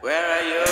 Where are you?